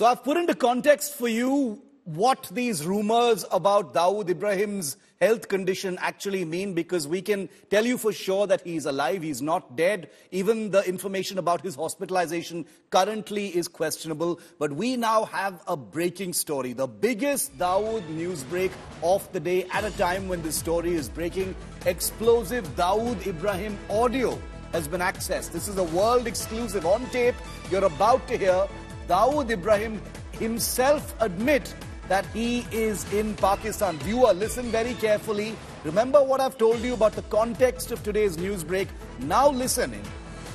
So I've put into context for you what these rumors about Dawood Ibrahim's health condition actually mean because we can tell you for sure that he's alive, he's not dead. Even the information about his hospitalization currently is questionable. But we now have a breaking story, the biggest Dawood news break of the day at a time when this story is breaking. Explosive Dawood Ibrahim audio has been accessed. This is a world exclusive on tape. You're about to hear Dawood Ibrahim himself admit that he is in Pakistan. Viewer, listen very carefully. Remember what I've told you about the context of today's news break. Now listen in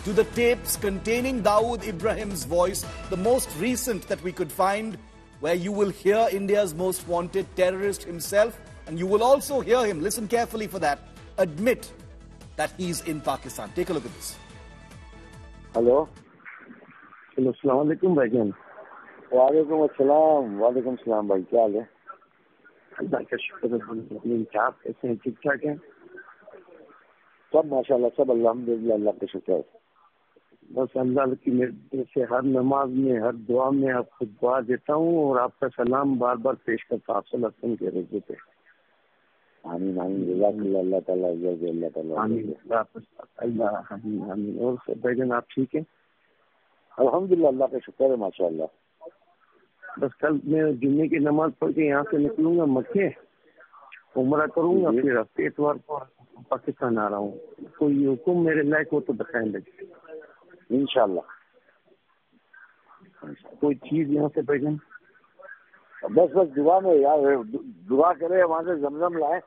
to the tapes containing Dawood Ibrahim's voice, the most recent that we could find, where you will hear India's most wanted terrorist himself, and you will also hear him, listen carefully for that, admit that he's in Pakistan. Take a look at this. Hello. Hello, Assalamu alaikum, Bhaijan. وعلیکم السلام وعلیکم السلام بھائی کیا حال ہے؟ اللہ کا شکر ہے آپ کیسے ہیں؟ ٹھیک ٹھاک ہیں؟ سب ماشاء اللہ سب الحمد للہ اللہ کا شکر۔ بس اللہ کی مرضی سے ہر نماز میں ہر دعا میں آپ کو دعا دیتا ہوں اور آپ کا سلام بار بار پیش کرتا ہوں آپ صلی اللہ کے رضے پہ۔ آمین آمین جزاک اللہ اللہ تعالیٰ اللہ تعالیٰ۔ آمین اللہ آمین اور بھائی آپ ٹھیک ہیں؟ الحمد للہ اللہ کا شکر ہے ماشاء اللہ بس کل میں جمعے کی نماز پڑھ کے یہاں سے نکلوں گا مکے عمرہ کروں گا پھر ہفتے اتوار کو پاکستان آ رہا ہوں۔ کوئی حکم میرے لائق ہو تو بتائیں لگے۔ ان شاء اللہ کوئی چیز یہاں سے بھیجیں؟ بس بس دعا میں یار دعا کرے وہاں سے زمزم لائے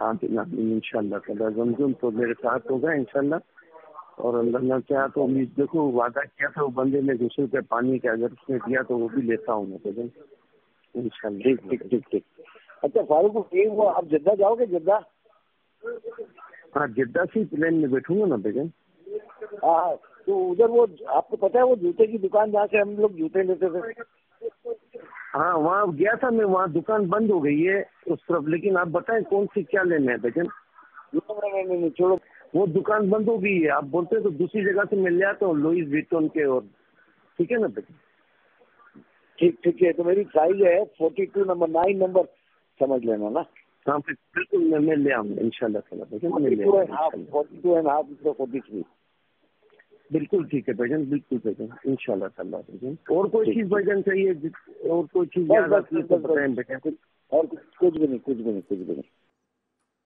ہاں جی ان شاء اللہ زمزم تو میرے ساتھ ہوگا ان شاء اللہ اور اللہ نے کیا تو امید دیکھو وعدہ کیا تھا وہ بندے نے دوسرے پہ پانی کے اگر اس نے دیا تو وہ بھی لیتا ہوں میں ان شاء اللہ ٹھیک ٹھیک ٹھیک ٹھیک۔ اچھا فاروق وہ آپ جدہ جاؤ گے؟ جدہ؟ ہاں جدہ سے پلین میں بیٹھوں گا نا بیگم ہاں تو ادھر وہ آپ کو پتا ہے وہ جوتے کی دکان جہاں سے ہم لوگ جوتے لیتے تھے؟ ہاں وہاں گیا تھا میں وہاں دکان بند ہو گئی ہے اس طرف لیکن آپ بتائیں کون سی کیا لینا ہے بیگم نہیں چھوڑو۔ وہ دکان بند ہو گئی ہے آپ بولتے تو دوسری جگہ سے مل جاتا ہوں لوئس ویٹون کے اور ٹھیک ہے نا بیٹا ٹھیک ٹھیک ہے تو میری سائز ہے forty two number nine number سمجھ لینا نا؟ ہاں بالکل میں لے آؤں گا ان شاء اللہ forty two and half forty three بالکل ٹھیک ہے بھجن بالکل بھجن ان شاء اللہ تعالیٰ بھجن اور کوئی چیز بھجن چاہیے؟ اور کوئی چیز اور کچھ بھی نہیں کچھ بھی نہیں کچھ بھی نہیں۔